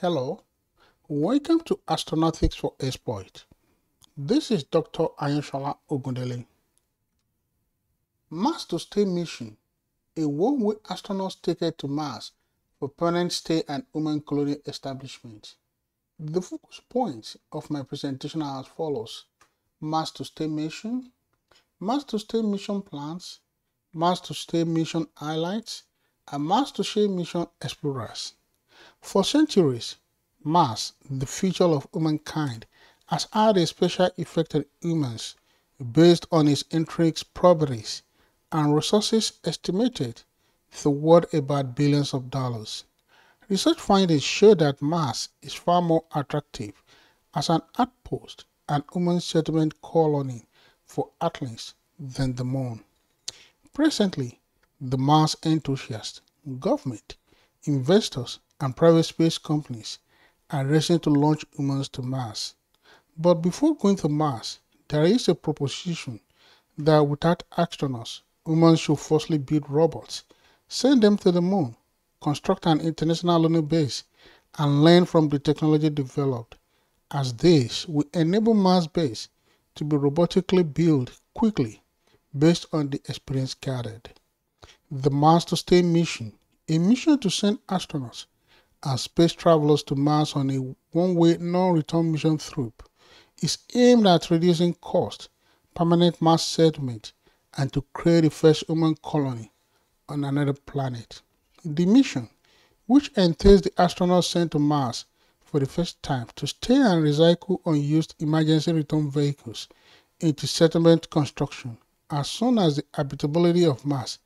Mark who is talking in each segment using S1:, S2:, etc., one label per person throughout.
S1: Hello, welcome to Astronautics for Exploit. This is Dr. Ayoshala Ogundele. Mars to Stay mission, a one-way astronauts ticket to Mars for permanent stay and human colony establishment. The focus points of my presentation are as follows. Mars to Stay mission, Mars to Stay mission plans, Mars to Stay mission highlights, and Mars to Stay mission explorers. For centuries, Mars, the future of humankind, has had a special effect on humans based on its intrinsic properties and resources estimated to worth about billions of dollars. Research findings show that Mars is far more attractive as an outpost and human settlement colony for Earthlings than the Moon. Presently, the Mars enthusiasts, government, investors, and private space companies are racing to launch humans to Mars. But before going to Mars, there is a proposition that without astronauts, humans should firstly build robots, send them to the moon, construct an international lunar base, and learn from the technology developed, as this will enable Mars base to be robotically built quickly based on the experience gathered. The Mars to Stay mission, a mission to send astronauts as space travelers to Mars on a one-way non-return mission trip is aimed at reducing cost, permanent Mars settlement, and to create the first human colony on another planet. The mission, which entails the astronauts sent to Mars for the first time to stay and recycle unused emergency return vehicles into settlement construction as soon as the habitability of Mars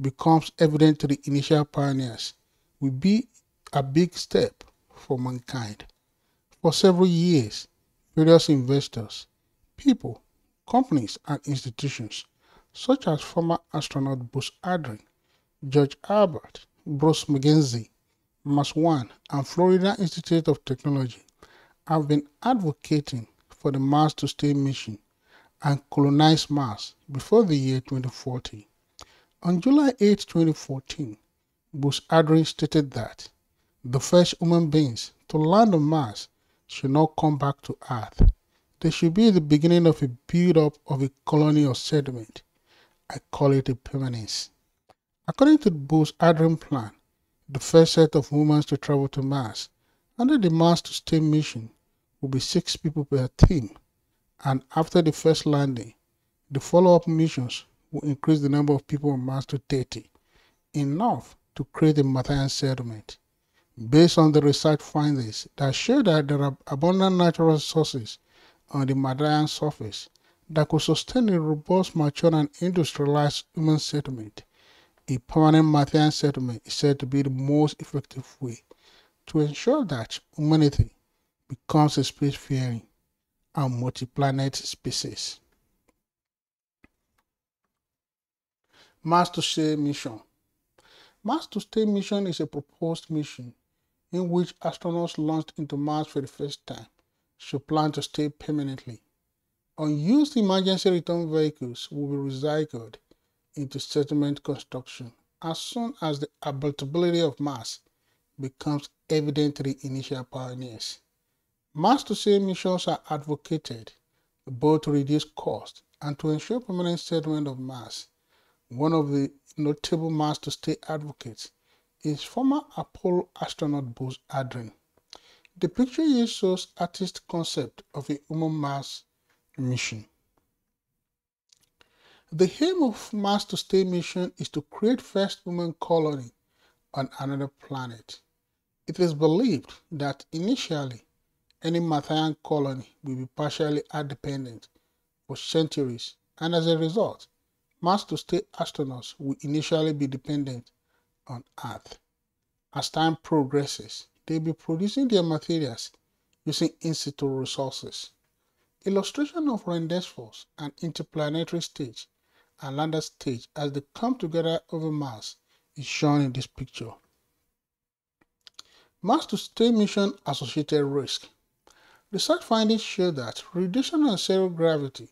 S1: becomes evident to the initial pioneers, will be a big step for mankind. For several years, various investors, people, companies, and institutions, such as former astronaut Buzz Aldrin, George Herbert, Bruce Mackenzie, Mars One, and Florida Institute of Technology, have been advocating for the Mars to Stay mission and colonize Mars before the year 2040. On July 8, 2014, Buzz Aldrin stated that the first human beings to land on Mars should not come back to Earth. They should be the beginning of a build-up of a colony or settlement. I call it a permanence. According to the Buzz Aldrin plan, the first set of humans to travel to Mars under the Mars to Stay mission will be six people per team, and after the first landing, the follow-up missions will increase the number of people on Mars to 30, enough to create a Martian settlement based on the research findings that show that there are abundant natural resources on the Martian surface that could sustain a robust, mature, and industrialized human settlement. A permanent Martian settlement is said to be the most effective way to ensure that humanity becomes a spacefaring and multi-planet species. Mars to Stay mission. Mars to Stay mission is a proposed mission in which astronauts launched into Mars for the first time should plan to stay permanently. Unused emergency return vehicles will be recycled into settlement construction as soon as the habitability of Mars becomes evident to the initial pioneers. Mars to Stay missions are advocated both to reduce cost and to ensure permanent settlement of Mars. One of the notable Mars to Stay advocates is former Apollo astronaut Buzz Aldrin. The picture here shows artist concept of a human Mars mission. The aim of Mars to Stay mission is to create first human colony on another planet. It is believed that initially any Martian colony will be partially Earth dependent for centuries and as a result, Mars to Stay astronauts will initially be dependent on Earth. As time progresses, they'll be producing their materials using in situ resources. Illustration of rendezvous and interplanetary stage and lander stage as they come together over Mars is shown in this picture. Mars to stay mission associated risk. Research findings show that radiation and zero gravity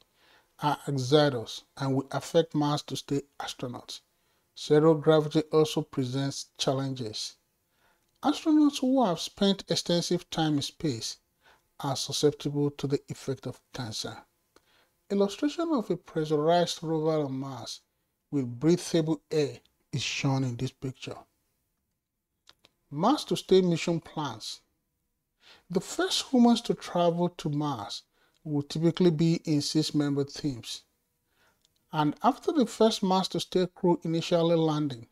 S1: are hazardous and will affect Mars to stay astronauts. Zero gravity also presents challenges. Astronauts who have spent extensive time in space are susceptible to the effect of cancer. Illustration of a pressurized rover on Mars with breathable air is shown in this picture. Mars to stay mission plans. The first humans to travel to Mars will typically be in six-member teams. And after the first Mars to stay crew initially landing,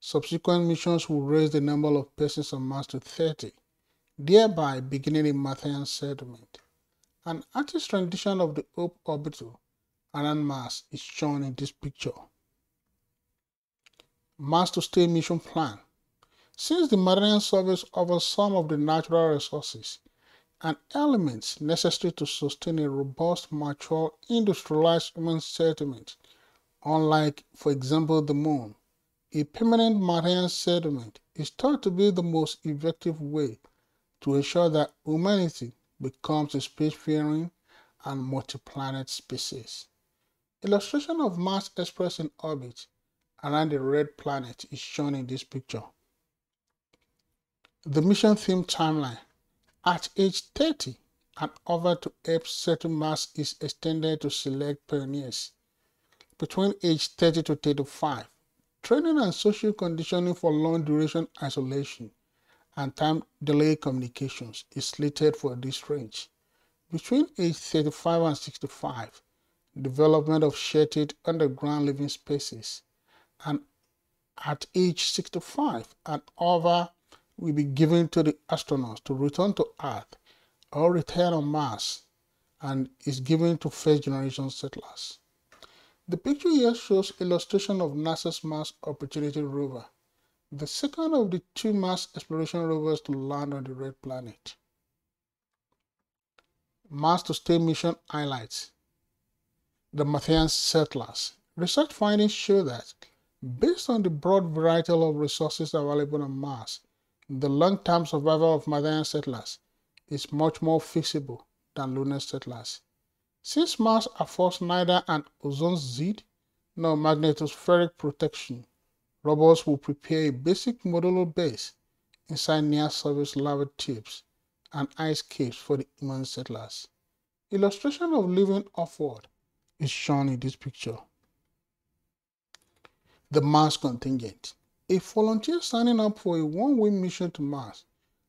S1: subsequent missions will raise the number of persons on Mars to 30, thereby beginning a Martian settlement. An artist rendition of the Hope orbiter around Mars is shown in this picture. Mars to stay mission plan. Since the Martian surface offers some of the natural resources and elements necessary to sustain a robust, mature, industrialized human settlement, unlike, for example, the moon, a permanent Martian settlement is thought to be the most effective way to ensure that humanity becomes a spacefaring and multi-planet species. Illustration of Mars Express in orbit around the red planet is shown in this picture. The mission theme timeline. At age 30, an offer to help settle Mars is extended to select pioneers. Between age 30 to 35, training and social conditioning for long duration isolation and time delay communications is slated for this range. Between age 35 and 65, development of sheltered underground living spaces and at age 65, an offer will be given to the astronauts to return to Earth or return on Mars and is given to first generation settlers. The picture here shows illustration of NASA's Mars Opportunity rover, the second of the two Mars exploration rovers to land on the red planet. Mars to Stay mission highlights the Martian settlers. Research findings show that Based on the broad variety of resources available on Mars, the long-term survival of Martian settlers is much more feasible than lunar settlers. Since Mars affords neither an ozone zid nor magnetospheric protection, robots will prepare a basic modular base inside near-surface lava tubes and ice caves for the human settlers. Illustration of living offworld is shown in this picture the Mars contingent. A volunteer signing up for a one-way mission to Mars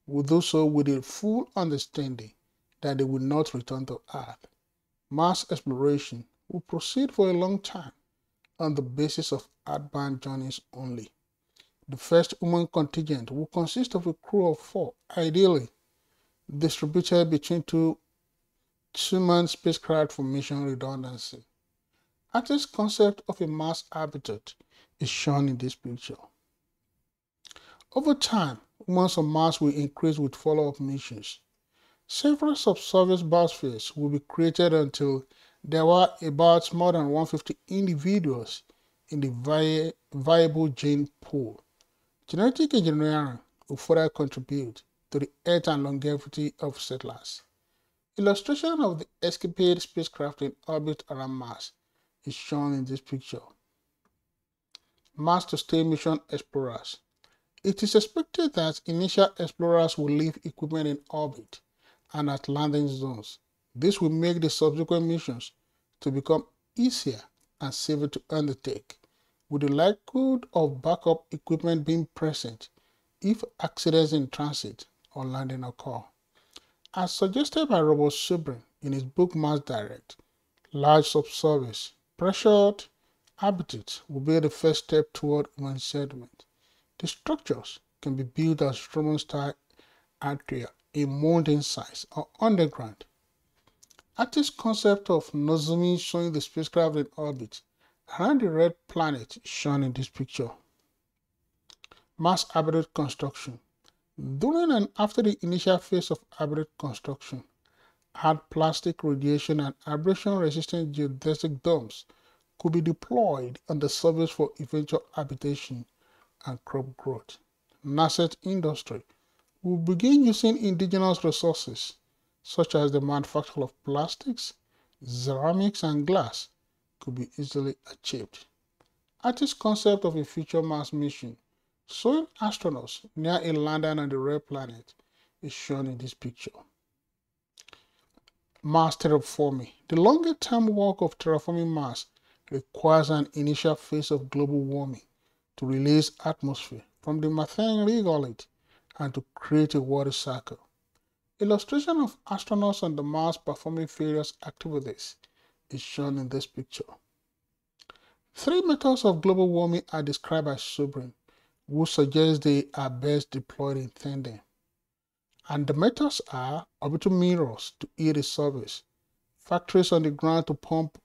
S1: will do so with a full understanding that they will not return to Earth. Mars exploration will proceed for a long time on the basis of earthbound journeys only. The first human contingent will consist of a crew of four, ideally distributed between two two-man spacecraft for mission redundancy. Artist's concept of a Mars habitat is shown in this picture. Over time, humans on Mars will increase with follow-up missions. Several subsurface biospheres will be created until there were about more than 150 individuals in the vi viable gene pool. Genetic engineering will further contribute to the health and longevity of settlers. Illustration of the Escapade spacecraft in orbit around Mars is shown in this picture. Mars to Stay mission explorers. It is expected that initial explorers will leave equipment in orbit and at landing zones. This will make the subsequent missions to become easier and safer to undertake, with the likelihood of backup equipment being present if accidents in transit or landing occur. As suggested by Robert Zubrin in his book Mars Direct, large subsurface, pressured habitats will be the first step toward human settlement. The structures can be built as Roman-style atria in mountain size or underground. Artist's concept of Nozomi showing the spacecraft in orbit around the red planet shown in this picture. Mars habitat construction. During and after the initial phase of habitat construction, hard plastic radiation and abrasion-resistant geodesic domes could be deployed on the surface for eventual habitation and crop growth. Nascent industry will begin using indigenous resources such as the manufacture of plastics, ceramics, and glass could be easily achieved. Artist's concept of a future Mars mission Soil astronauts near a landing on the red planet is shown in this picture. Mars terraforming. The longer term work of terraforming Mars requires an initial phase of global warming to release atmosphere from the Martian regolith and to create a water cycle. Illustration of astronauts on the Mars performing various activities is shown in this picture. Three methods of global warming are described by Zubrin, who suggests they are best deployed in tandem. And the methods are orbital mirrors to heat the surface, factories on the ground to pump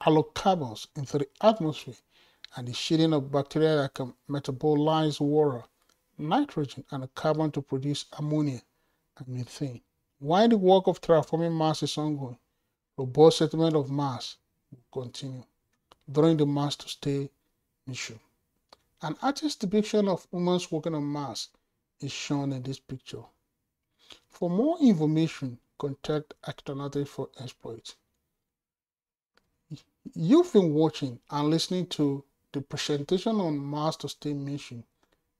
S1: hydrocarbons into the atmosphere, and the shedding of bacteria that can metabolize water, nitrogen, and carbon to produce ammonia and methane. While the work of terraforming Mars is ongoing, robust settlement of Mars will continue during the Mars to Stay mission. An artist's depiction of humans working on Mars is shown in this picture. For more information, contact Astronautics for exploits. You've been watching and listening to the presentation on Mars to Stay mission,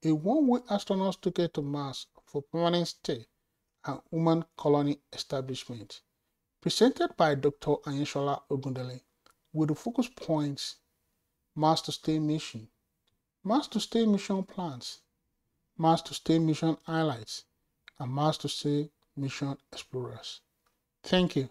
S1: a one-way astronaut ticket to Mars for permanent stay and human colony establishment, presented by Dr. Anyashola Ogundele with the focus points Mars to Stay mission, Mars to Stay mission plans, Mars to Stay mission highlights, and Mars to Stay mission explorers. Thank you.